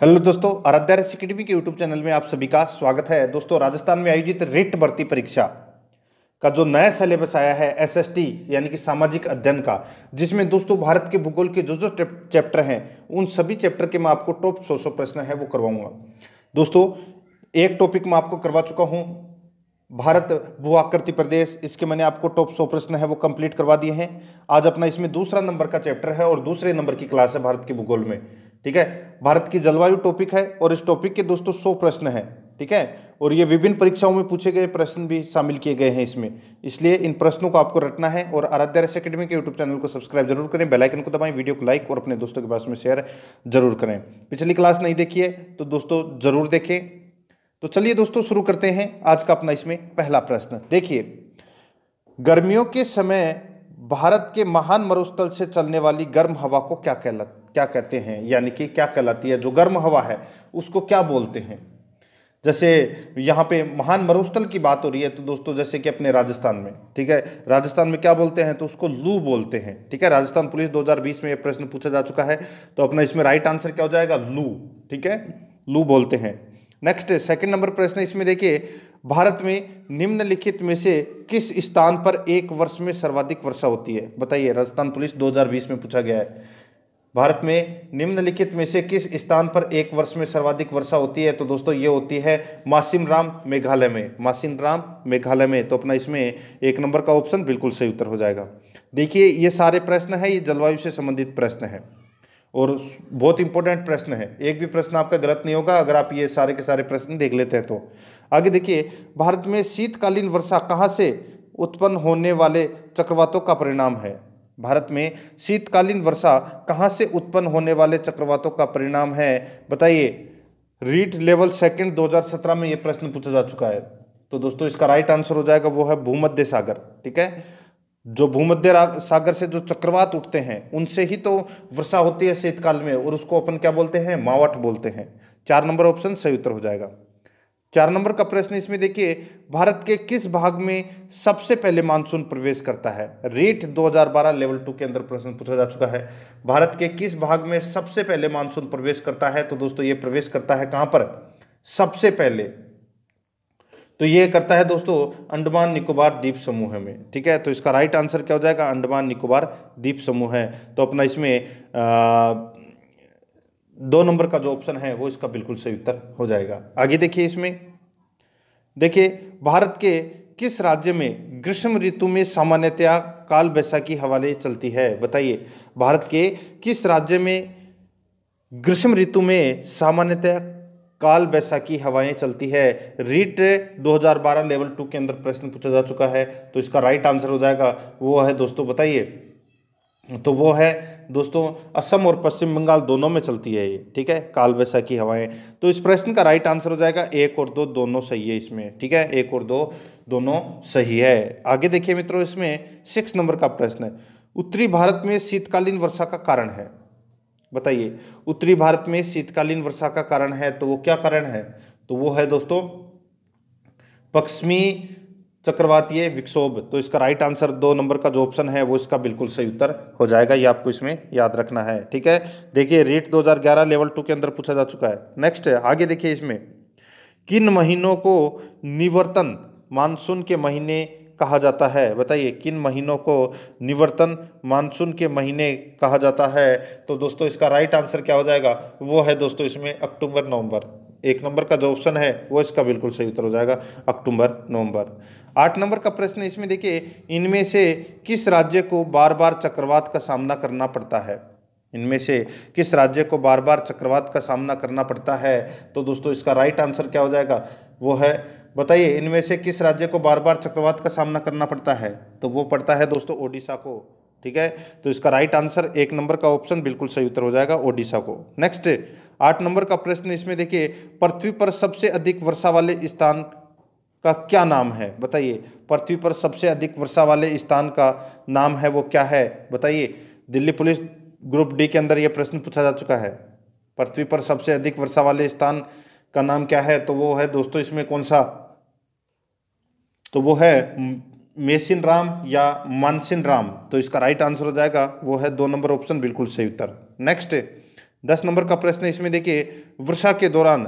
Hello दोस्तों, Aaradhya race academy के YouTube channel में आप सभी का स्वागत है। दोस्तों, राजस्थान में आयोजित रिट भर्ती परीक्षा का जो नया सिलेबस आया है एसएसटी, यानी कि सामाजिक अध्ययन का, जिसमें दोस्तों भारत के भूगोल के जो जो चैप्टर हैं, उन सभी चैप्टर के मैं आपको टॉप सौ सौ प्रश्न है, वो करवाऊँगा। दोस्तों, एक टॉपिक मैं आपको करवा चुका हूँ, भारत भू आकृति प्रदेश, इसके मैंने आपको टॉप सौ प्रश्न है, वो कंप्लीट करवा दिए हैं। आज अपना इसमें दूसरा नंबर का चैप्टर है और दूसरे नंबर की क्लास है भारत के भूगोल में। ठीक है? भारत की जलवायु टॉपिक है और इस टॉपिक के दोस्तों सौ प्रश्न हैं, ठीक है? और ये विभिन्न परीक्षाओं में पूछे गए प्रश्न भी शामिल किए गए हैं इसमें। इसलिए इन प्रश्नों को आपको रटना है और आराध्या रस अकेडमी के यूट्यूब चैनल को सब्सक्राइब ज़रूर करें बेलाइकन को दबाएँ वीडियो को लाइक और अपने दोस्तों के पास में शेयर ज़रूर करें। पिछली क्लास नहीं देखी है तो दोस्तों ज़रूर देखें। तो चलिए दोस्तों शुरू करते हैं आज का अपना इसमें पहला प्रश्न। देखिए, गर्मियों के समय भारत के महान मरुस्थल से चलने वाली गर्म हवा को क्या कहला क्या कहते हैं, यानी कि क्या कहलाती है, जो गर्म हवा है, उसको क्या बोलते हैं? जैसे यहाँ पे महान मरुस्थल की बात हो रही है तो दोस्तों जैसे कि अपने राजस्थान में, ठीक है? राजस्थान में क्या बोलते हैं तो उसको लू बोलते हैं, ठीक है? राजस्थान पुलिस 2020 में ये प्रश्न पूछा जा चुका है तो अपना इसमें राइट आंसर क्या हो जाएगा? लू, ठीक है? लू बोलते हैं। नेक्स्ट सेकंड नंबर प्रश्न इसमें देखिए, भारत में निम्नलिखित में से किस स्थान पर एक वर्ष में सर्वाधिक वर्षा होती है? बताइए, राजस्थान पुलिस 2020 में पूछा गया है। भारत में निम्नलिखित में से किस स्थान पर एक वर्ष में सर्वाधिक वर्षा होती है? तो दोस्तों, ये होती है मासिम राम मेघालय में। मासिम राम मेघालय में। तो अपना इसमें एक नंबर का ऑप्शन बिल्कुल सही उत्तर हो जाएगा। देखिए, ये सारे प्रश्न है, ये जलवायु से संबंधित प्रश्न है। और बहुत इंपॉर्टेंट प्रश्न है। एक भी प्रश्न आपका गलत नहीं होगा, अगर आप ये सारे के सारे प्रश्न देख लेते हैं तो। आगे देखिए, भारत में शीतकालीन वर्षा कहाँ से उत्पन्न होने वाले चक्रवातों का परिणाम है? भारत में शीतकालीन वर्षा कहाँ से उत्पन्न होने वाले चक्रवातों का परिणाम है? बताइए। रीट लेवल सेकंड 2017 में ये प्रश्न पूछा जा चुका है। तो दोस्तों, इसका राइट आंसर हो जाएगा, वो है भूमध्य सागर, ठीक है? जो भूमध्य सागर से जो चक्रवात उठते हैं, उनसे ही तो वर्षा होती है शीतकाल में, और उसको अपन क्या बोलते हैं? मावट बोलते हैं। चार नंबर ऑप्शन, सही उत्तर हो जाएगा। चार नंबर का प्रश्न इसमें देखिए भारत के किस भाग में सबसे पहले मानसून प्रवेश करता है? रेट 2012 लेवल टू के अंदर प्रश्न पूछा जा चुका है। भारत के किस भाग में सबसे पहले मानसून प्रवेश करता है? तो दोस्तों ये प्रवेश करता है कहाँ पर? सबसे पहले। तो ये करता है दोस्तों अंडमान निकोबार द्वीप समूह में ठीक है? तो इसका राइट आंसर क्या हो जाएगा? अंडमान निकोबार द्वीप समूह है। तो अपना इसमें आ, दो नंबर का जो ऑप्शन है वो इसका बिल्कुल सही उत्तर हो जाएगा। आगे देखिए इसमें। देखिए, भारत के किस राज्य में ग्रीष्म ऋतु में सामान्यतया काल बैसाखी हवाले चलती है? बताइए। भारत के किस राज्य में ग्रीष्म ऋतु में सामान्यतः काल बैसाखी हवाएँ चलती है? रीट 2012 लेवल टू के अंदर प्रश्न पूछा जा चुका है तो इसका राइट आंसर हो जाएगा। वो है दोस्तों, बताइए। तो वो है, दोस्तों, असम और पश्चिम बंगाल दोनों में चलती है ये, ठीक है? काल बैसाखी हवाएँ। तो इस प्रश्न का राइट आंसर हो जाएगा, एक और दो दोनों सही है इसमें, ठीक है? एक और दो दोनों सही है। आगे देखिए मित्रों, इसमें सिक्स नंबर का प्रश्न है। उत्तरी भारत में शीतकालीन वर्षा का कारण है। बताइए, उत्तरी भारत में शीतकालीन वर्षा का कारण है तो वो क्या कारण है? तो वो है, दोस्तों, पश्चिमी चक्रवातीय विक्षोभ तो इसका राइट आंसर दो नंबर का जो ऑप्शन है, वो इसका बिल्कुल सही उत्तर हो जाएगा। ये आपको इसमें याद रखना है, ठीक है? देखिए रेट 2011 लेवल टू के अंदर पूछा जा चुका है। नेक्स्ट आगे देखिए इसमें। किन महीनों को निवर्तन, मानसून के महीने कहा जाता है? बताइए, किन महीनों को निवर्तन, मानसून के महीने कहा जाता है? तो दोस्तों, इसका राइट आंसर क्या हो जाएगा? वो है दोस्तों इसमें अक्टूबर, नवंबर। एक नंबर का जो ऑप्शन है, वो इसका बिल्कुल सही उत्तर हो जाएगा, अक्टूबर, नवंबर। आठ नंबर का प्रश्न इसमें देखिए, इनमें से किस राज्य को बार बार चक्रवात का सामना करना पड़ता है? इनमें से किस राज्य को बार बार चक्रवात का सामना करना पड़ता है? तो दोस्तों, इसका राइट आंसर क्या हो जाएगा? वो है, बताइए, इनमें से किस राज्य को बार बार चक्रवात का सामना करना पड़ता है? तो वो पड़ता है दोस्तों, ओडिशा को, ठीक है? तो इसका राइट आंसर एक नंबर का ऑप्शन बिल्कुल सही उत्तर हो जाएगा ओडिशा को। नेक्स्ट आठ नंबर का प्रश्न इसमें देखिए, पृथ्वी पर सबसे अधिक वर्षा वाले स्थान का क्या नाम है? बताइए। पृथ्वी पर सबसे अधिक वर्षा वाले स्थान का नाम है वो क्या है? बताइए। दिल्ली पुलिस ग्रुप डी के अंदर यह प्रश्न पूछा जा चुका है। पृथ्वी पर सबसे अधिक वर्षा वाले स्थान का नाम क्या है? तो वो है दोस्तों इसमें कौन सा? तो वो है मेसिन राम या मानसिन राम। तो इसका राइट आंसर हो जाएगा। वो है दो नंबर ऑप्शन बिल्कुल सही उत्तर। नेक्स्ट दस नंबर का प्रश्न इसमें देखिए। वर्षा के दौरान,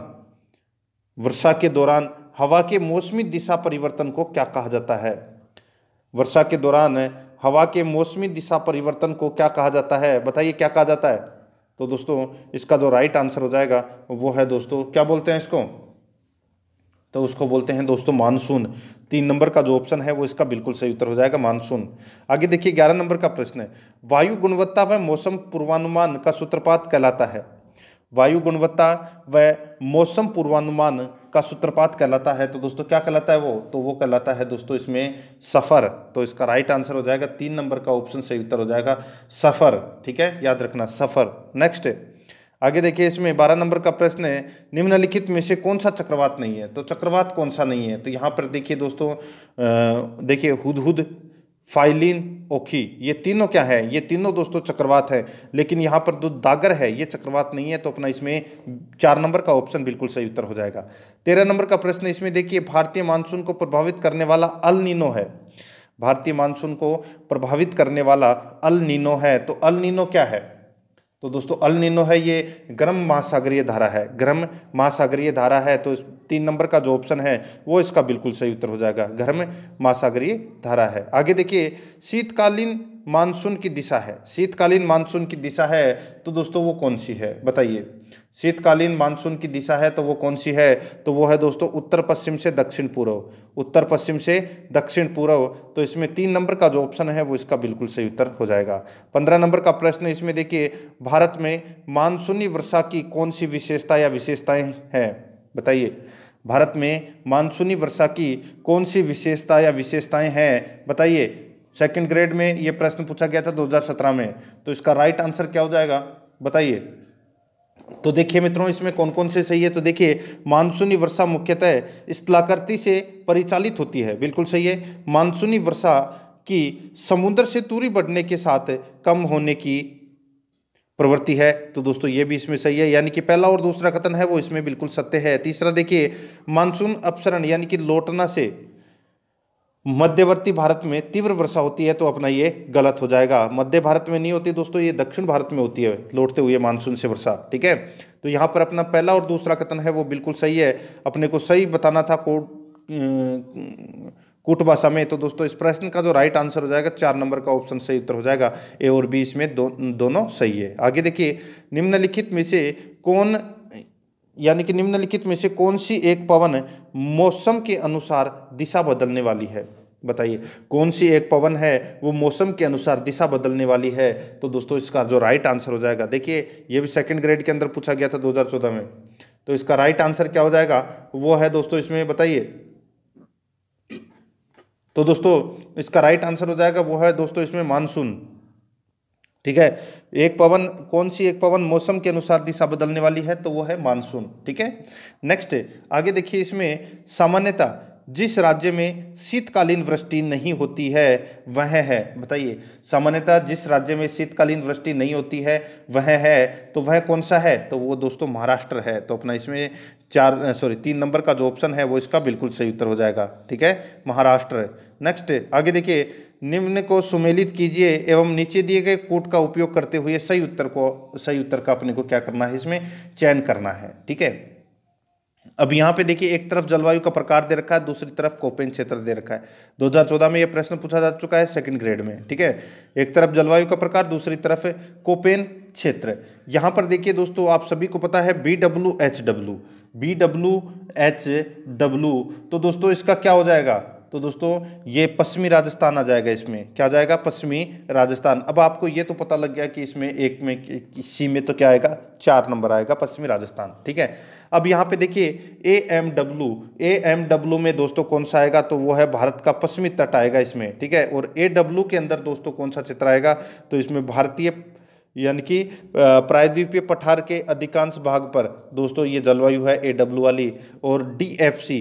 वर्षा के दौरान हवा के मौसमी दिशा परिवर्तन को क्या कहा जाता है? वर्षा के दौरान हवा के मौसमी दिशा परिवर्तन को क्या कहा जाता है? बताइए, क्या कहा जाता है? तो दोस्तों, इसका जो राइट आंसर हो जाएगा, वो है दोस्तों, क्या बोलते हैं इसको? तो उसको बोलते हैं दोस्तों, मानसून। तीन नंबर का जो ऑप्शन है, वो इसका बिल्कुल सही उत्तर हो जाएगा, मानसून। आगे देखिए, ग्यारह नंबर का प्रश्न है। वायु गुणवत्ता व मौसम पूर्वानुमान का सूत्रपात कहलाता है। वायु गुणवत्ता व मौसम पूर्वानुमान का सूत्रपात कहलाता है तो दोस्तों क्या कहलाता है वो? तो वो कहलाता है दोस्तों इसमें सफ़र। तो इसका राइट आंसर हो जाएगा, तीन नंबर का ऑप्शन सही उत्तर हो जाएगा, सफ़र। ठीक है? याद रखना, सफ़र। नेक्स्ट आगे देखिए इसमें बारह नंबर का प्रश्न है, निम्नलिखित में से कौन सा चक्रवात नहीं है? तो चक्रवात कौन सा नहीं है? तो यहाँ पर देखिए दोस्तों देखिए हुदहुद फाइलिन, ओखी, ये तीनों क्या है? ये तीनों दोस्तों चक्रवात है, लेकिन यहाँ पर जो दागर है, ये चक्रवात नहीं है तो अपना इसमें चार नंबर का ऑप्शन बिल्कुल सही उत्तर हो जाएगा। तेरह नंबर का प्रश्न इसमें देखिए, भारतीय मानसून को प्रभावित करने वाला अल नीनो है। भारतीय मानसून को प्रभावित करने वाला अल नीनो है। तो अल नीनो क्या है? तो दोस्तों, अल नीनो है, ये गर्म महासागरीय धारा है। गर्म महासागरीय धारा है तो तीन नंबर का जो ऑप्शन है, वो इसका बिल्कुल सही उत्तर हो जाएगा। गर्म महासागरीय धारा है। आगे देखिए, शीतकालीन मानसून की दिशा है। शीतकालीन मानसून की दिशा है तो दोस्तों, वो कौन सी है? बताइए। शीतकालीन मानसून की दिशा है तो वो कौन सी है? तो वो है दोस्तों उत्तर पश्चिम से दक्षिण पूर्व उत्तर पश्चिम से दक्षिण पूर्व तो इसमें तीन नंबर का जो ऑप्शन है, वो इसका बिल्कुल सही उत्तर हो जाएगा। पंद्रह नंबर का प्रश्न इसमें देखिए, भारत में मानसूनी वर्षा की कौन सी विशेषता या विशेषताएँ हैं? बताइए। भारत में मानसूनी वर्षा की कौन सी विशेषता या विशेषताएँ हैं? बताइए। सेकंड ग्रेड में ये प्रश्न पूछा गया था 2017 में तो इसका राइट आंसर क्या हो जाएगा? बताइए। तो देखिए मित्रों, इसमें कौन कौन से सही है? तो देखिए, मानसूनी वर्षा मुख्यतः स्थलाकृति से परिचालित होती है। बिल्कुल सही है। मानसूनी वर्षा की समुद्र से दूरी बढ़ने के साथ कम होने की प्रवृत्ति है। तो दोस्तों, ये भी इसमें सही है। यानी कि पहला और दूसरा कथन है, वो इसमें बिल्कुल सत्य है। तीसरा, देखिए, मानसून अपसरण, यानी कि लौटना से मध्यवर्ती भारत में तीव्र वर्षा होती है तो अपना ये गलत हो जाएगा। मध्य भारत में नहीं होती दोस्तों ये दक्षिण भारत में होती है लौटते हुए मानसून से वर्षा ठीक है? तो यहाँ पर अपना पहला और दूसरा कथन है वो बिल्कुल सही है। अपने को सही बताना था कोट कुट भाषा में तो दोस्तों इस प्रश्न का जो राइट आंसर हो जाएगा चार नंबर का ऑप्शन सही उत्तर हो जाएगा। ए और बी इसमें दो, दोनों सही है। आगे देखिए निम्नलिखित में से कौन यानी कि निम्नलिखित में से कौन सी एक पवन मौसम के अनुसार दिशा बदलने वाली है? बताइए। कौन सी एक पवन है, वो मौसम के अनुसार दिशा बदलने वाली है? तो दोस्तों, इसका जो राइट आंसर हो जाएगा, देखिए, ये भी सेकंड ग्रेड के अंदर पूछा गया था 2014 में। तो इसका राइट आंसर क्या हो जाएगा? वो है दोस्तों, इसमें बताइए। तो दोस्तों, इसका राइट आंसर हो जाएगा, वो है दोस्तों, इसमें मानसून। ठीक है? एक पवन, कौन सी एक पवन मौसम के अनुसार दिशा बदलने वाली है? तो वो है मानसून, ठीक है? नेक्स्ट आगे देखिए इसमें सामान्यता, जिस राज्य में शीतकालीन वृष्टि नहीं होती है, वह है, बताइए। सामान्यतः, जिस राज्य में शीतकालीन वृष्टि नहीं होती है, वह है तो वह कौन सा है? तो वो दोस्तों महाराष्ट्र है। तो अपना इसमें चार सॉरी तीन नंबर का जो ऑप्शन है, वो इसका बिल्कुल सही उत्तर हो जाएगा, ठीक है? महाराष्ट्र। नेक्स्ट आगे देखिए निम्न को सुमेलित कीजिए एवं नीचे दिए गए कोट का उपयोग करते हुए सही उत्तर को, सही उत्तर का अपने को क्या करना है इसमें? चयन करना है, ठीक है? अब यहाँ पे देखिए, एक तरफ़ जलवायु का प्रकार दे रखा है, दूसरी तरफ़ कोपेन क्षेत्र दे रखा है। 2014 में यह प्रश्न पूछा जा चुका है सेकंड ग्रेड में, ठीक है? एक तरफ़ जलवायु का प्रकार, दूसरी तरफ़ कोपेन क्षेत्र। यहाँ पर देखिए दोस्तों, आप सभी को पता है B W H W B W H W तो दोस्तों, इसका क्या हो जाएगा? तो दोस्तों, ये पश्चिमी राजस्थान आ जाएगा इसमें। क्या जाएगा? पश्चिमी राजस्थान। अब आपको ये तो पता लग गया कि इसमें एक में सी में तो क्या आएगा? चार नंबर आएगा पश्चिमी राजस्थान, ठीक है? अब यहाँ पे देखिए A M W A M W में दोस्तों कौन सा आएगा? तो वो है भारत का पश्चिमी तट आएगा इसमें, ठीक है? और ए डब्ल्यू के अंदर दोस्तों कौन सा चित्र आएगा? तो इसमें भारतीय, यानी कि प्रायद्वीपीय पठार के अधिकांश भाग पर दोस्तों ये जलवायु है ए डब्ल्यू वाली और डी एफ़ सी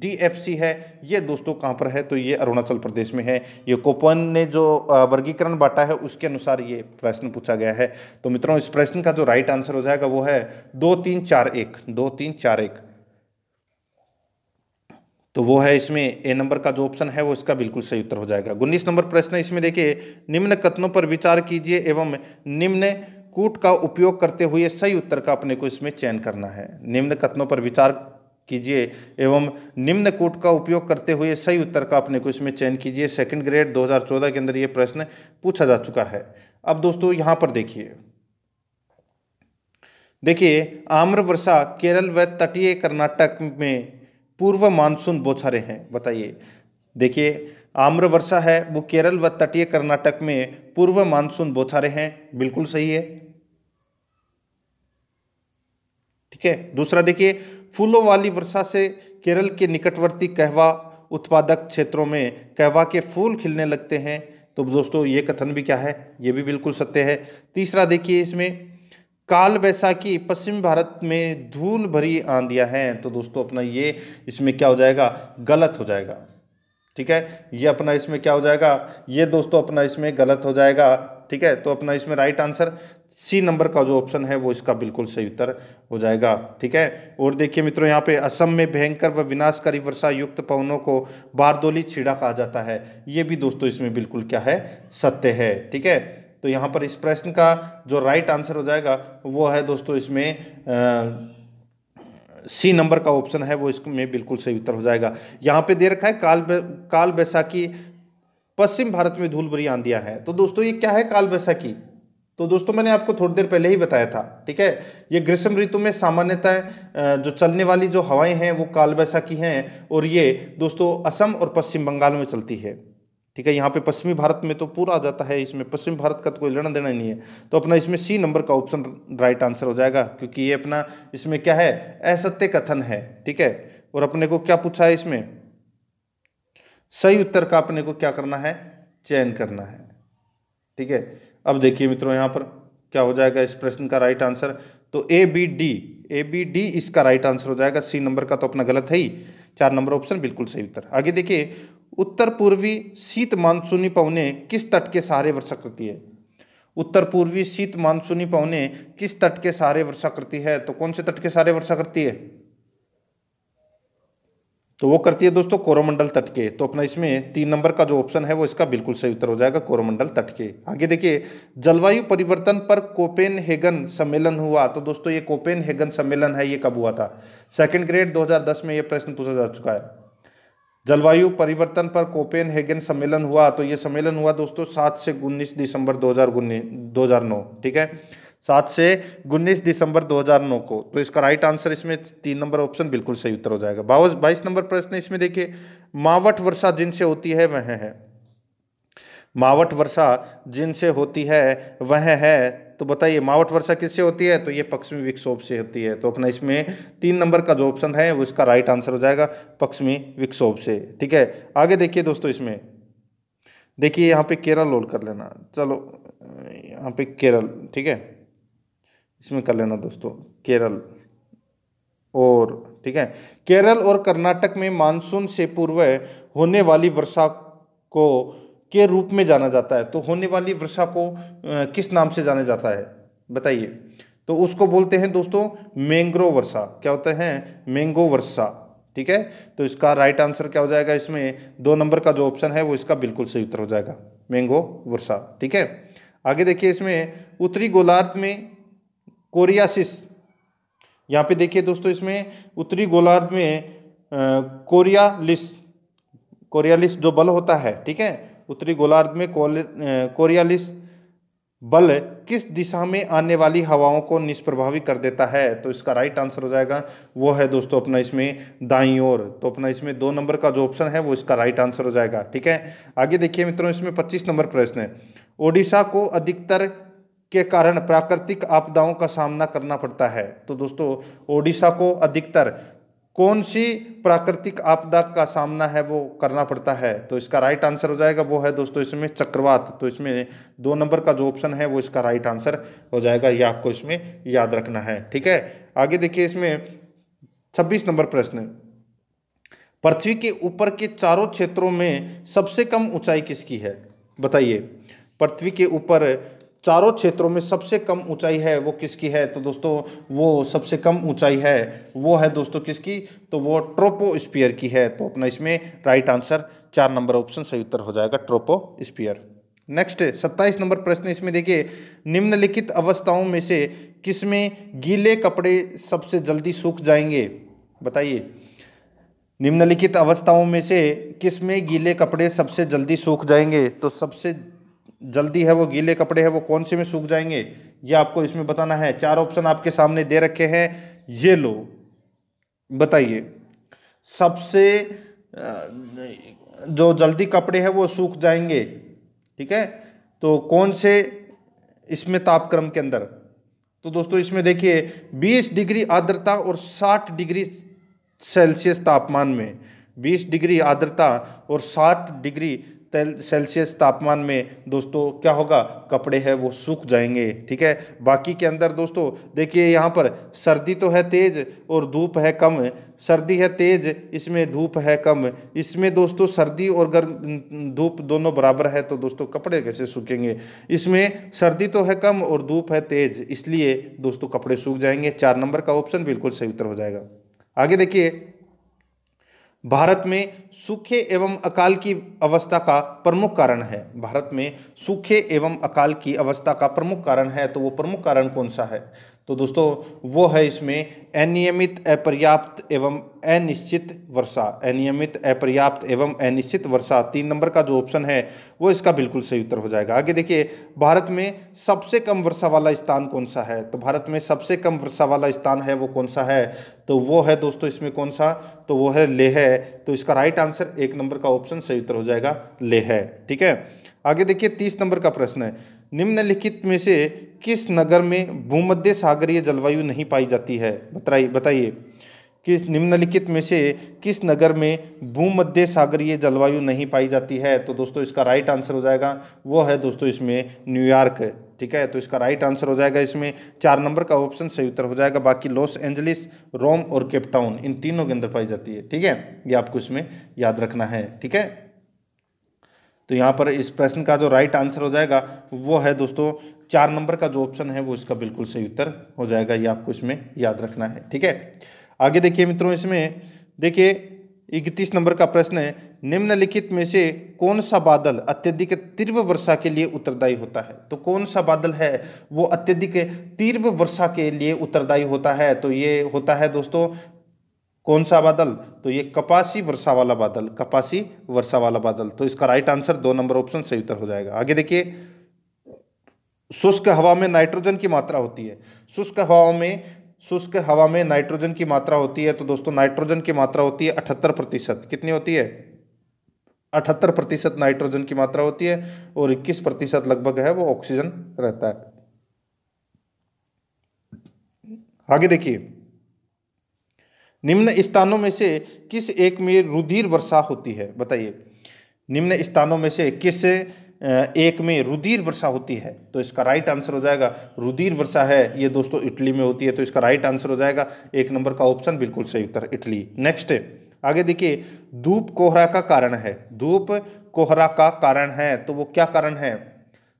डीएफसी है, ये दोस्तों कहाँ पर है? तो ये अरुणाचल प्रदेश में है। ये कोपन ने जो वर्गीकरण बांटा है, उसके अनुसार ये प्रश्न पूछा गया है। तो मित्रों, इस प्रश्न का जो राइट आंसर हो जाएगा, वो है दो तीन चार एक, दो तीन चार एक। तो वो है इसमें ए नंबर का जो ऑप्शन है, वो इसका बिल्कुल सही उत्तर हो जाएगा। उन्नीस नंबर प्रश्न इसमें देखिए, निम्न कथनों पर विचार कीजिए एवं निम्न कूट का उपयोग करते हुए सही उत्तर का अपने को इसमें चयन करना है। निम्न कथनों पर विचार कीजिए एवं निम्न कूट का उपयोग करते हुए सही उत्तर का अपने को इसमें चयन कीजिए। सेकंड ग्रेड 2014 के अंदर ये प्रश्न पूछा जा चुका है। अब दोस्तों, यहाँ पर देखिए। देखिए, आम्र वर्षा केरल व तटीय कर्नाटक में पूर्व मानसून बौछारे हैं। बताइए। देखिए, आम्र वर्षा है, वो केरल व तटीय कर्नाटक में पूर्व मानसून बौछारे हैं। बिल्कुल सही है। ठीक है? दूसरा देखिए, फूलों वाली वर्षा से केरल के निकटवर्ती कहवा उत्पादक क्षेत्रों में कहवा के फूल खिलने लगते हैं। तो दोस्तों, ये कथन भी क्या है? ये भी बिल्कुल सत्य है। तीसरा देखिए, इसमें काल बैसाखी पश्चिम भारत में धूल भरी आंधियाँ हैं। तो दोस्तों, अपना ये इसमें क्या हो जाएगा? गलत हो जाएगा। ठीक है? ये अपना इसमें क्या हो जाएगा? ये दोस्तों, अपना इसमें गलत हो जाएगा। ठीक है? तो अपना इसमें राइट आंसर सी नंबर का जो ऑप्शन है वो इसका बिल्कुल सही उत्तर हो जाएगा ठीक है? और देखिए मित्रों यहाँ पे असम में भयंकर व विनाशकारी वर्षा युक्त पवनों को बारदोली छीड़ा कहा जाता है। ये भी दोस्तों इसमें बिल्कुल क्या है? सत्य है ठीक है? तो यहाँ पर इस प्रश्न का जो राइट आंसर हो जाएगा वो है दोस्तों इसमें आ, सी नंबर का ऑप्शन है वो इसमें बिल्कुल सही उत्तर हो जाएगा। यहाँ पे दे रखा है काल काल बैसाखी पश्चिम भारत में धूल भरी आंधियाँ हैं। तो दोस्तों ये क्या है काल बैसाखी? तो दोस्तों, मैंने आपको थोड़ी देर पहले ही बताया था, ठीक है? ये ग्रीष्म ऋतु में सामान्यतः जो चलने वाली जो हवाएँ हैं, वो काल बैसाखी हैं और ये दोस्तों असम और पश्चिम बंगाल में चलती है, ठीक है? यहाँ पे पश्चिमी भारत में तो पूरा आ जाता है, इसमें पश्चिम भारत का तो कोई लेना देना नहीं है। तो अपना इसमें सी नंबर का ऑप्शन राइट आंसर हो जाएगा, क्योंकि ये अपना इसमें क्या है? असत्य कथन है, ठीक है? और अपने को क्या पूछा है इसमें? सही उत्तर का अपने को क्या करना है? चयन करना है, ठीक है? अब देखिए मित्रों यहाँ पर क्या हो जाएगा इस प्रश्न का राइट आंसर तो A B D A B D इसका राइट आंसर हो जाएगा। सी नंबर का तो अपना गलत है ही। चार नंबर ऑप्शन बिल्कुल सही उत्तर। आगे देखिए, उत्तर पूर्वी शीत मानसूनी पवने किस तट के सहारे वर्षा करती है? उत्तर पूर्वी शीत मानसूनी पवने किस तट के सहारे वर्षा करती है? तो कौन से तट के सहारे वर्षा करती है? तो वो करती है दोस्तों कोरोमंडल तट के तो अपना इसमें तीन नंबर का जो ऑप्शन है वो इसका बिल्कुल सही उत्तर हो जाएगा, कोरोमंडल तट के आगे देखिए, जलवायु परिवर्तन पर कोपेन हेगन सम्मेलन हुआ। तो दोस्तों ये कोपेन हेगन सम्मेलन है, ये कब हुआ था? सेकंड ग्रेड 2010 में ये प्रश्न पूछा जा चुका है। जलवायु परिवर्तन पर कोपेन हेगन सम्मेलन हुआ तो ये सम्मेलन हुआ दोस्तों सात से उन्नीस दिसंबर दो हज़ार नौ, ठीक है? सात से उन्नीस दिसंबर 2009 को। तो इसका राइट आंसर इसमें तीन नंबर ऑप्शन बिल्कुल सही उत्तर हो जाएगा। बावस बाईस नंबर प्रश्न इसमें देखिए मावट वर्षा जिनसे होती है, वह है। मावट वर्षा जिनसे होती है, वह है। तो बताइए मावट वर्षा किससे होती है? तो ये पश्चिमी विक्षोभ से होती है। तो अपना इसमें तीन नंबर का जो ऑप्शन है, वो इसका राइट आंसर हो जाएगा पश्चिमी विक्षोभ से। ठीक है? आगे देखिए दोस्तों इसमें। देखिए यहाँ पे केरल लोड कर लेना। चलो, यहाँ पे केरल, ठीक है? इसमें कर लेना दोस्तों, केरल और, ठीक है? केरल और कर्नाटक में मानसून से पूर्व होने वाली वर्षा को, के रूप में जाना जाता है? तो होने वाली वर्षा को किस नाम से जाना जाता है? बताइए। तो उसको बोलते हैं दोस्तों मैंग्रो वर्षा। क्या होता है? मैंगो वर्षा, ठीक है? तो इसका राइट आंसर क्या हो जाएगा इसमें? दो नंबर का जो ऑप्शन है, वो इसका बिल्कुल सही उत्तर हो जाएगा। मैंगो वर्षा, ठीक है? आगे देखिए इसमें, उत्तरी गोलार्ध में कोरियासिस। यहाँ पे देखिए दोस्तों इसमें उत्तरी गोलार्ध में कोरियालिस कोरियालिस जो बल होता है, ठीक है? उत्तरी गोलार्ध में कोरियालिस बल किस दिशा में आने वाली हवाओं को निष्प्रभावी कर देता है? तो इसका राइट आंसर हो जाएगा, वो है दोस्तों अपना इसमें दाई ओर। तो अपना इसमें दो नंबर का जो ऑप्शन है, वो इसका राइट आंसर हो जाएगा, ठीक है? आगे देखिए मित्रों, इसमें 25 नंबर प्रश्न है। ओडिशा को अधिकतर के कारण प्राकृतिक आपदाओं का सामना करना पड़ता है। तो दोस्तों, ओडिशा को अधिकतर कौन सी प्राकृतिक आपदा का सामना है वो करना पड़ता है? तो इसका राइट आंसर हो जाएगा, वो है दोस्तों इसमें चक्रवात। तो इसमें दो नंबर का जो ऑप्शन है वो इसका राइट आंसर हो जाएगा। ये आपको इसमें याद रखना है, ठीक है? आगे देखिए इसमें छब्बीस नंबर प्रश्न। पृथ्वी के ऊपर के चारों क्षेत्रों में सबसे कम ऊंचाई किसकी है? बताइए। पृथ्वी के ऊपर चारों क्षेत्रों में सबसे कम ऊंचाई है, वो किसकी है? तो दोस्तों, वो सबसे कम ऊंचाई है, वो है दोस्तों किसकी? तो वो ट्रोपोस्पियर की है। तो अपना इसमें राइट आंसर चार नंबर ऑप्शन सही उत्तर हो जाएगा ट्रोपोस्पियर नेक्स्ट सत्ताईस नंबर प्रश्न इसमें देखिए। निम्नलिखित अवस्थाओं में से किसमें गीले कपड़े सबसे जल्दी सूख जाएँगे? बताइए। निम्नलिखित अवस्थाओं में से किसमें गीले कपड़े सबसे जल्दी सूख जाएँगे? तो सबसे जल्दी है वो गीले कपड़े है, वो कौन से में सूख जाएँगे? ये आपको इसमें बताना है। चार ऑप्शन आपके सामने दे रखे हैं। ये लो, बताइए। सबसे जो जल्दी कपड़े हैं वो सूख जाएँगे, ठीक है? तो कौन से इसमें तापक्रम के अंदर? तो दोस्तों, इसमें देखिए 20 डिग्री आर्द्रता और 60 डिग्री सेल्सियस तापमान में 20 डिग्री आर्द्रता और 60 डिग्री सेल्सियस तापमान में, दोस्तों, क्या होगा? कपड़े हैं, वो सूख जाएँगे, ठीक है? बाकी के अंदर, दोस्तों, देखिए यहाँ पर, सर्दी तो है तेज और धूप है कम। सर्दी है तेज, इसमें धूप है कम। इसमें, दोस्तों, सर्दी और गर्म, धूप दोनों बराबर है तो दोस्तों, कपड़े कैसे सूखेंगे? इसमें सर्दी तो है कम और धूप है तेज, इसलिए, दोस्तों, कपड़े सूख जाएँगे। चार नंबर का ऑप्शन बिल्कुल सही उत्तर हो जाएगा। आगे देखिए भारत में सूखे एवं अकाल की अवस्था का प्रमुख कारण है। भारत में सूखे एवं अकाल की अवस्था का प्रमुख कारण है तो वो प्रमुख कारण कौन सा है? तो दोस्तों, वो है इसमें अनियमित, अपर्याप्त एवं अनिश्चित वर्षा। अनियमित, अपर्याप्त एवं अनिश्चित वर्षा, तीन नंबर का जो ऑप्शन है, वो इसका बिल्कुल सही उत्तर हो जाएगा। आगे देखिए, भारत में सबसे कम वर्षा वाला स्थान कौन सा है? तो भारत में सबसे कम वर्षा वाला स्थान है, वो कौन सा है? तो वो है दोस्तों इसमें कौन सा? तो वो है लेह। तो इसका राइट आंसर एक नंबर का ऑप्शन सही उत्तर हो जाएगा, लेह। ठीक है? आगे देखिए, तीस नंबर का प्रश्न है। निम्नलिखित में से किस नगर में भूमध्य सागरीय जलवायु नहीं पाई जाती है? बताइए बताइए। किस निम्नलिखित में से किस नगर में भूमध्य सागरीय जलवायु नहीं पाई जाती है? तो दोस्तों, इसका राइट आंसर हो जाएगा। वो है दोस्तों इसमें न्यूयॉर्क ठीक है? तो इसका राइट आंसर हो जाएगा इसमें। चार नंबर का ऑप्शन सही उत्तर हो जाएगा। बाकी लॉस एंजलिस रोम और केपटाउन इन तीनों के अंदर पाई जाती है। ठीक है? ये आपको इसमें याद रखना है। ठीक है? तो यहाँ पर इस प्रश्न का जो राइट आंसर हो जाएगा, वो है दोस्तों चार नंबर का जो ऑप्शन है, वो इसका बिल्कुल सही उत्तर हो जाएगा। ये आपको इसमें याद रखना है, ठीक है? आगे देखिए मित्रों, इसमें देखिए, इकतीस नंबर का प्रश्न है, निम्नलिखित में से कौन सा बादल अत्यधिक तीव्र वर्षा के लिए उत्तरदायी होता है? तो कौन सा बादल है, वो अत्यधिक तीव्र वर्षा के लिए उत्तरदायी होता है? तो ये होता है दोस्तों, कौन सा बादल? तो ये कपासी वर्षा वाला बादल, कपासी वर्षा वाला बादल। तो इसका राइट आंसर दो नंबर ऑप्शन सही उत्तर हो जाएगा। आगे देखिए शुष्क हवा में नाइट्रोजन की मात्रा होती है। शुष्क हवा में, शुष्क हवा में नाइट्रोजन की मात्रा होती है तो दोस्तों नाइट्रोजन की मात्रा होती है अठहत्तर प्रतिशत। कितनी होती है? अठहत्तर प्रतिशत नाइट्रोजन की मात्रा होती है और इक्कीस प्रतिशत लगभग है वो ऑक्सीजन रहता है। आगे देखिए। निम्न स्थानों में से किस एक में रुधिर वर्षा होती है? बताइए। निम्न स्थानों में से किस एक में रुधिर वर्षा होती है तो इसका राइट आंसर हो जाएगा, रुधिर वर्षा है, ये दोस्तों इटली में होती है तो इसका राइट आंसर हो जाएगा, एक नंबर का ऑप्शन बिल्कुल सही उत्तर, इटली। नेक्स्ट आगे देखिए, धूप कोहरा का कारण है। धूप कोहरा का कारण है तो वो क्या कारण है?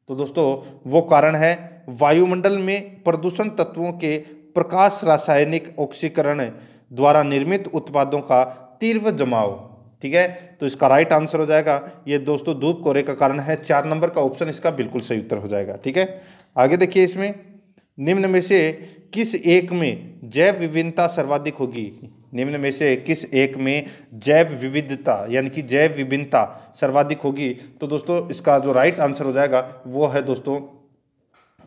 तो दोस्तों, वो कारण है वायुमंडल में प्रदूषण तत्वों के प्रकाश रासायनिक ऑक्सीकरण द्वारा निर्मित उत्पादों का तीव्र जमाव। ठीक है? तो इसका राइट आंसर हो जाएगा। ये दोस्तों धूप कोरे का कारण है। चार नंबर का ऑप्शन इसका बिल्कुल सही उत्तर हो जाएगा, ठीक है? आगे देखिए इसमें। निम्न में से किस एक में जैव विभिन्नता सर्वाधिक होगी? निम्न में से किस एक में जैव विविधता, यानी कि जैव विभिन्नता सर्वाधिक होगी? तो दोस्तों इसका जो राइट आंसर हो जाएगा वो है दोस्तों,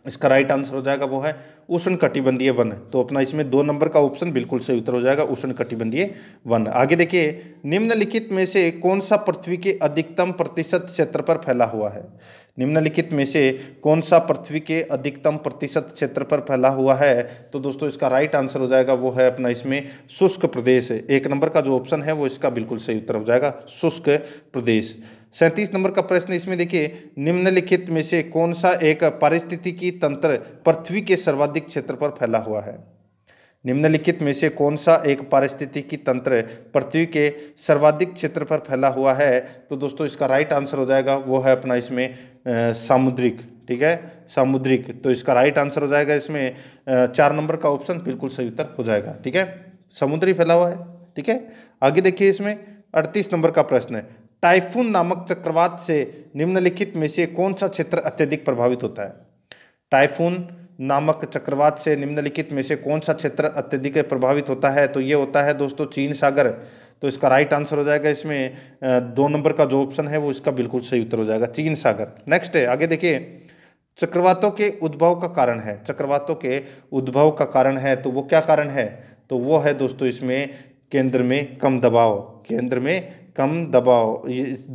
इसका राइट आंसर हो जाएगा वो है उष्ण कटिबंधीय वन। तो अपना इसमें दो नंबर का ऑप्शन बिल्कुल सही उत्तर हो जाएगा, उष्ण कटिबंधीय वन। आगे देखिए, निम्नलिखित में से कौन सा पृथ्वी के अधिकतम प्रतिशत क्षेत्र पर फैला हुआ है? निम्नलिखित में से कौन सा पृथ्वी के अधिकतम प्रतिशत क्षेत्र पर फैला हुआ है? तो दोस्तों, इसका राइट आंसर हो जाएगा, वो है अपना इसमें शुष्क प्रदेश। एक नंबर का जो ऑप्शन है, वो इसका बिल्कुल सही उत्तर हो जाएगा, शुष्क प्रदेश। सैंतीस नंबर का प्रश्न इसमें देखिए, निम्नलिखित में से कौन सा एक पारिस्थितिकी तंत्र पृथ्वी के सर्वाधिक क्षेत्र पर फैला हुआ है? निम्नलिखित में से कौन सा एक पारिस्थितिकी तंत्र पृथ्वी के सर्वाधिक क्षेत्र पर फैला हुआ है? तो दोस्तों, इसका राइट आंसर हो जाएगा, वो है अपना इसमें सामुद्रिक, ठीक है? सामुद्रिक तो इसका राइट आंसर हो जाएगा इसमें चार नंबर का ऑप्शन बिल्कुल सही उत्तर हो जाएगा, ठीक है? समुद्री फैला हुआ है, ठीक है? आगे देखिए इसमें, अड़तीस नंबर का प्रश्न है टाइफून नामक चक्रवात से निम्नलिखित में से कौन सा क्षेत्र अत्यधिक प्रभावित होता है? टाइफून नामक चक्रवात से निम्नलिखित में से कौन सा क्षेत्र अत्यधिक प्रभावित होता है? तो ये होता है दोस्तों चीन सागर। तो इसका राइट आंसर हो जाएगा इसमें। दो नंबर का जो ऑप्शन है वो इसका बिल्कुल सही उत्तर हो जाएगा, चीन सागर। नेक्स्ट है, आगे देखिए। चक्रवातों के उद्भव का कारण है। चक्रवातों के उद्भव का कारण है तो वो क्या कारण है? तो वो है दोस्तों इसमें केंद्र में कम दबाव। केंद्र में कम दबाव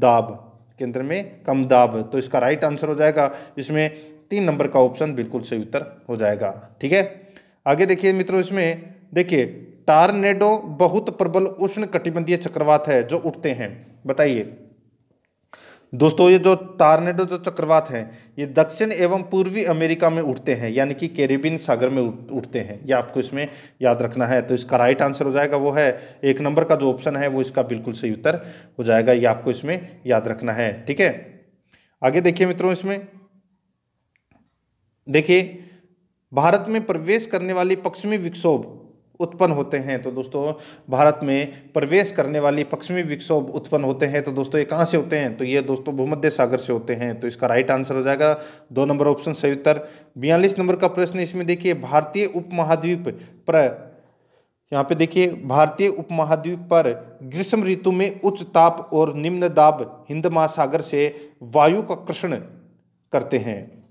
दाब केंद्र में कम दाब तो इसका राइट आंसर हो जाएगा। इसमें तीन नंबर का ऑप्शन बिल्कुल सही उत्तर हो जाएगा। ठीक है? आगे देखिए मित्रों, इसमें देखिए, टारनेडो बहुत प्रबल उष्ण कटिबंधीय चक्रवात है जो उठते हैं। बताइए। दोस्तों, ये जो टार्नेडो जो चक्रवात हैं, ये दक्षिण एवं पूर्वी अमेरिका में उठते हैं, यानी कि कैरेबियन सागर में उठते हैं। ये आपको इसमें याद रखना है। तो इसका राइट आंसर हो जाएगा, वो है, एक नंबर का जो ऑप्शन है, वो इसका बिल्कुल सही उत्तर हो जाएगा। ये आपको इसमें याद रखना है, ठीक है? आगे देखिए मित्रों इसमें। देखिए, भारत में प्रवेश करने वाली पश्चिमी विक्षोभ उत्पन्न होते हैं। तो दोस्तों, भारत में प्रवेश करने वाली पश्चिमी विक्षोभ उत्पन्न होते हैं। तो दोस्तों, ये कहाँ से होते हैं? तो ये दोस्तों भूमध्य सागर से होते हैं। तो इसका राइट आंसर हो जाएगा। दो नंबर ऑप्शन सही उत्तर। बयालीस नंबर का प्रश्न इसमें देखिए, भारतीय उपमहाद्वीप पर, यहाँ पे देखिए, भारतीय उपमहाद्वीप पर ग्रीष्म ऋतु में उच्च ताप और निम्न दाब हिंद महासागर से वायु का कृषण करते हैं।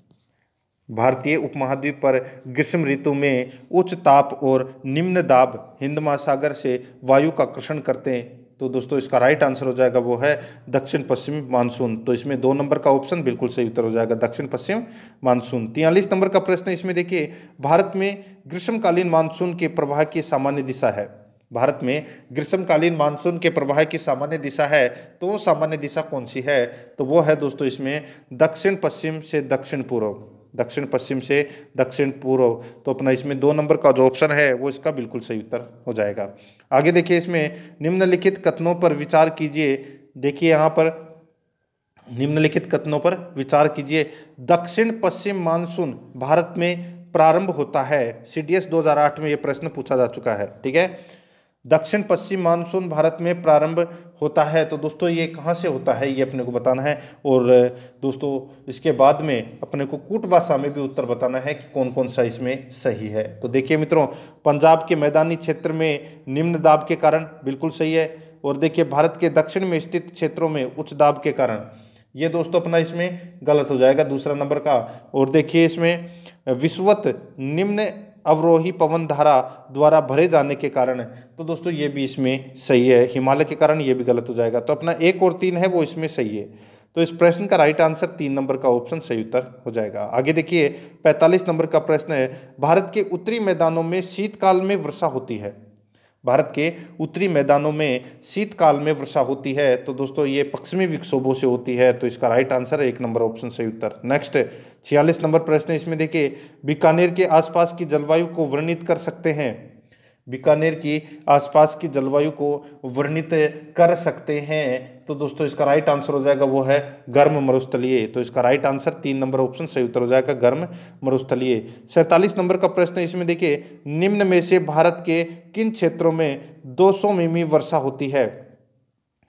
भारतीय उपमहाद्वीप पर ग्रीष्म ऋतु में उच्च ताप और निम्न दाब हिंद महासागर से वायु का आकर्षण करते हैं। तो दोस्तों, इसका राइट आंसर हो जाएगा वो है दक्षिण पश्चिम मानसून। तो इसमें दो नंबर का ऑप्शन बिल्कुल सही उत्तर हो जाएगा दक्षिण पश्चिम मानसून। तियालीस नंबर का प्रश्न इसमें देखिए, भारत में ग्रीष्मकालीन मानसून के प्रवाह की सामान्य दिशा है। भारत में ग्रीष्मकालीन मानसून के प्रवाह की सामान्य दिशा है तो वो सामान्य दिशा कौन सी है? तो वो है दोस्तों, इसमें दक्षिण पश्चिम से दक्षिण पूर्व। दक्षिण पश्चिम से दक्षिण पूर्व। तो अपना इसमें दो नंबर का जो ऑप्शन है, वो इसका बिल्कुल सही उत्तर हो जाएगा। आगे देखिए इसमें निम्नलिखित कथनों पर विचार कीजिए। देखिए यहाँ पर निम्नलिखित कथनों पर विचार कीजिए। दक्षिण पश्चिम मानसून भारत में प्रारंभ होता है। सी डी में ये प्रश्न पूछा जा चुका है, ठीक है? दक्षिण पश्चिम मानसून भारत में प्रारंभ होता है। तो दोस्तों, ये कहाँ से होता है, ये अपने को बताना है। और दोस्तों, इसके बाद में अपने को कूट भाषा में भी उत्तर बताना है कि कौन कौन सा इसमें सही है। तो देखिए मित्रों, पंजाब के मैदानी क्षेत्र में निम्न दाब के कारण बिल्कुल सही है और देखिए भारत के दक्षिण में स्थित क्षेत्रों में उच्च दाब के कारण। ये दोस्तों, अपना इसमें गलत हो जाएगा दूसरा नंबर का। और देखिए इसमें विश्वत निम्न अवरोही पवन धारा द्वारा भरे जाने के कारण। तो दोस्तों, ये भी इसमें सही है। हिमालय के कारण ये भी गलत हो जाएगा। तो अपना एक और तीन है, वो इसमें सही है। तो इस प्रश्न का राइट आंसर तीन नंबर का ऑप्शन सही उत्तर हो जाएगा। आगे देखिए, पैंतालीस नंबर का प्रश्न है, भारत के उत्तरी मैदानों में शीतकाल में वर्षा होती है। भारत के उत्तरी मैदानों में शीतकाल में वर्षा होती है। तो दोस्तों, ये पश्चिमी विक्षोभों से होती है। तो इसका राइट आंसर है, एक नंबर ऑप्शन सही उत्तर। नेक्स्ट छियालीस नंबर प्रश्न इसमें देखिए, बीकानेर के आसपास की जलवायु को वर्णित कर सकते हैं। बीकानेर की आसपास की जलवायु को वर्णित कर सकते हैं। तो दोस्तों, इसका राइट आंसर हो जाएगा वो है गर्म मरुस्थलीय। तो इसका राइट आंसर तीन नंबर ऑप्शन सही उत्तर हो जाएगा गर्म मरुस्थलीय। सैंतालीस नंबर का प्रश्न इसमें देखिए, निम्न में से भारत के किन क्षेत्रों में 200 मिमी वर्षा होती है?